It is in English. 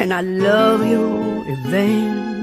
And I love you, Evangeline.